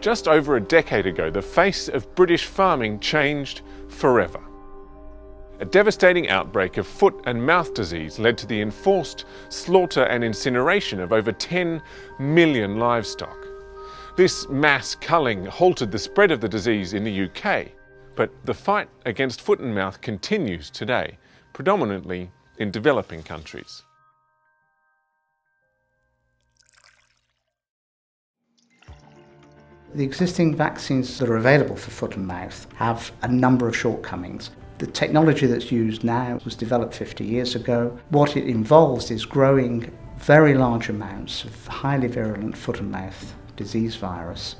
Just over a decade ago, the face of British farming changed forever. A devastating outbreak of foot and mouth disease led to the enforced slaughter and incineration of over 10 million livestock. This mass culling halted the spread of the disease in the UK, but the fight against foot and mouth continues today, predominantly in developing countries. The existing vaccines that are available for foot and mouth have a number of shortcomings. The technology that's used now was developed 50 years ago. What it involves is growing very large amounts of highly virulent foot and mouth disease virus.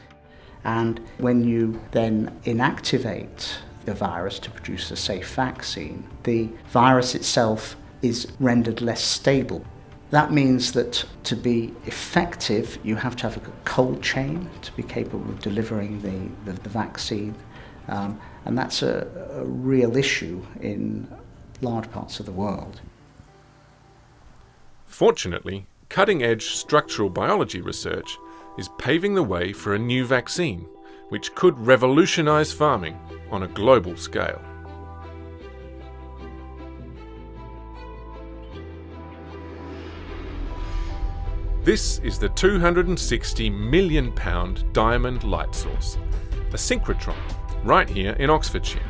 And when you then inactivate the virus to produce a safe vaccine, the virus itself is rendered less stable. That means that to be effective, you have to have a cold chain to be capable of delivering the, the, the vaccine. Um, and that's a, a real issue in large parts of the world. Fortunately, cutting edge structural biology research is paving the way for a new vaccine, which could revolutionise farming on a global scale. This is the 260 million pound diamond light source, a synchrotron, right here in Oxfordshire.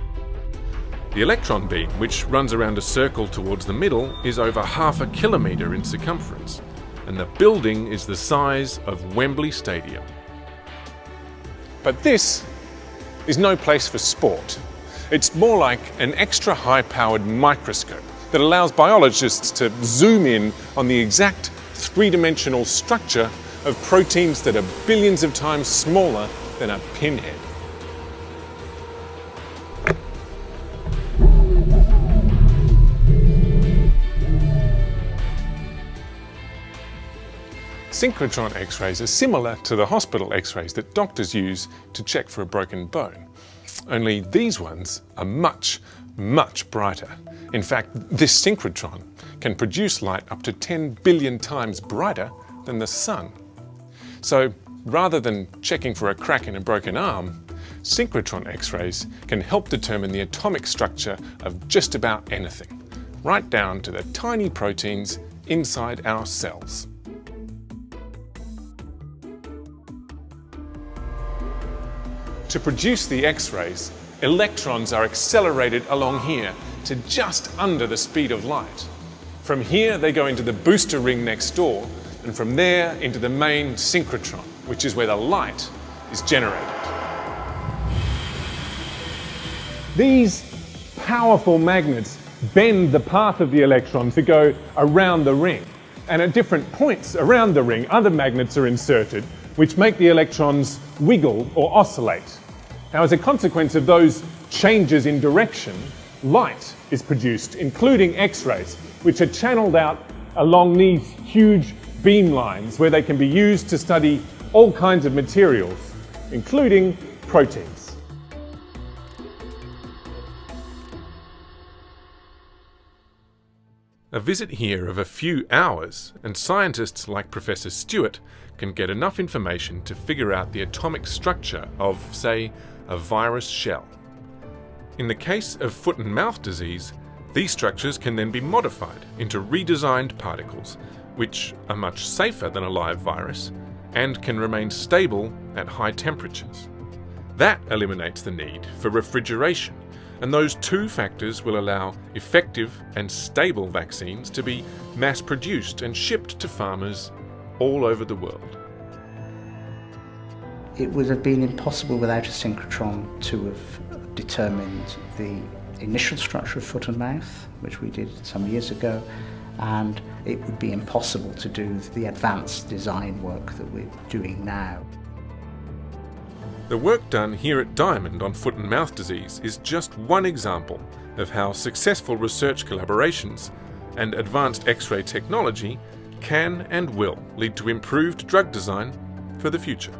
The electron beam, which runs around a circle towards the middle, is over half a kilometre in circumference, and the building is the size of Wembley Stadium. But this is no place for sport. It's more like an extra high powered microscope that allows biologists to zoom in on the exact three-dimensional structure of proteins that are billions of times smaller than a pinhead. Synchrotron X-rays are similar to the hospital X-rays that doctors use to check for a broken bone. Only these ones are much, much brighter. In fact, this synchrotron can produce light up to 10 billion times brighter than the sun. So rather than checking for a crack in a broken arm, synchrotron X-rays can help determine the atomic structure of just about anything, right down to the tiny proteins inside our cells. To produce the X-rays, electrons are accelerated along here to just under the speed of light. From here, they go into the booster ring next door, and from there into the main synchrotron, which is where the light is generated. These powerful magnets bend the path of the electrons to go around the ring. And at different points around the ring, other magnets are inserted, which make the electrons wiggle or oscillate. Now, as a consequence of those changes in direction, light is produced, including X-rays, which are channeled out along these huge beam lines where they can be used to study all kinds of materials, including proteins. A visit here of a few hours, and scientists like Professor Stuart can get enough information to figure out the atomic structure of, say, a virus shell. In the case of foot and mouth disease, these structures can then be modified into redesigned particles, which are much safer than a live virus and can remain stable at high temperatures. That eliminates the need for refrigeration, and those two factors will allow effective and stable vaccines to be mass produced and shipped to farmers all over the world. It would have been impossible without a synchrotron to have determined the initial structure of foot and mouth, which we did some years ago, and it would be impossible to do the advanced design work that we're doing now. The work done here at Diamond on foot and mouth disease is just one example of how successful research collaborations and advanced X-ray technology can and will lead to improved drug design for the future.